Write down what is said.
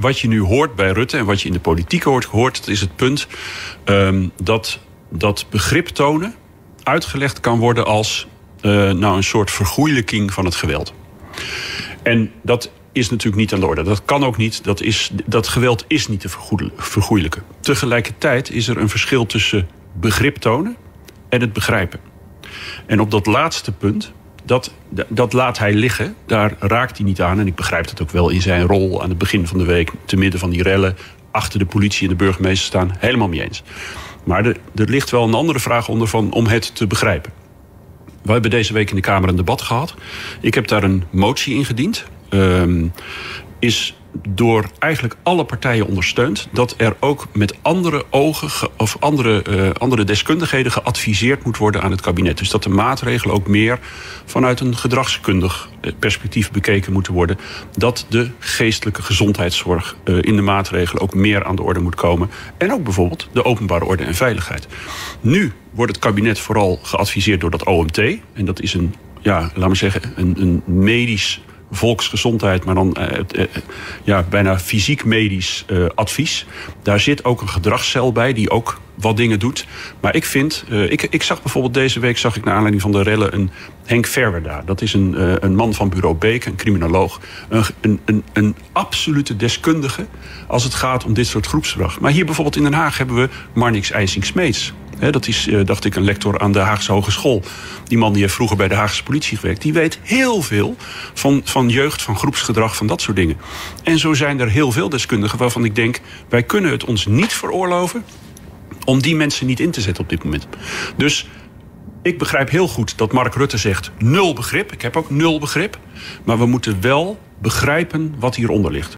wat je nu hoort bij Rutte en wat je in de politiek hoort, hoort dat is het punt ehm, dat, dat begrip tonen uitgelegd kan worden als uh, nou, een soort vergoeilijking van het geweld. En dat is natuurlijk niet aan de orde. Dat kan ook niet. Dat, is, dat geweld is niet te vergoeilijken. Tegelijkertijd is er een verschil tussen begrip tonen en het begrijpen. En op dat laatste punt, dat, dat laat hij liggen. Daar raakt hij niet aan. En ik begrijp het ook wel in zijn rol aan het begin van de week... te midden van die rellen, achter de politie en de burgemeester staan. Helemaal mee eens. Maar er, er ligt wel een andere vraag onder van, om het te begrijpen. We hebben deze week in de Kamer een debat gehad. Ik heb daar een motie ingediend. Um, is door eigenlijk alle partijen ondersteund dat er ook met andere ogen of andere, uh, andere deskundigheden geadviseerd moet worden aan het kabinet. Dus dat de maatregelen ook meer vanuit een gedragskundig eh, perspectief bekeken moeten worden. Dat de geestelijke gezondheidszorg uh, in de maatregelen ook meer aan de orde moet komen. En ook bijvoorbeeld de openbare orde en veiligheid. Nu wordt het kabinet vooral geadviseerd door dat OMT. En dat is een, ja, laten we zeggen, een, een medisch volksgezondheid, maar dan uh, uh, ja, bijna fysiek-medisch uh, advies. Daar zit ook een gedragscel bij die ook wat dingen doet. Maar ik vind, ik, ik zag bijvoorbeeld deze week, zag ik naar aanleiding van de rellen, een Henk Verwer daar. Dat is een, een man van bureau Beek, een criminoloog. Een, een, een, een absolute deskundige als het gaat om dit soort groepsgedrag. Maar hier bijvoorbeeld in Den Haag hebben we Marnix IJsing-Smeets dat is, uh, dacht ik, een lector aan de Haagse Hogeschool. Die man die heeft vroeger bij de Haagse politie gewerkt. Die weet heel veel van, van jeugd, van groepsgedrag, van dat soort dingen. En zo zijn er heel veel deskundigen waarvan ik denk... wij kunnen het ons niet veroorloven om die mensen niet in te zetten op dit moment. Dus ik begrijp heel goed dat Mark Rutte zegt nul begrip. Ik heb ook nul begrip. Maar we moeten wel begrijpen wat hieronder ligt.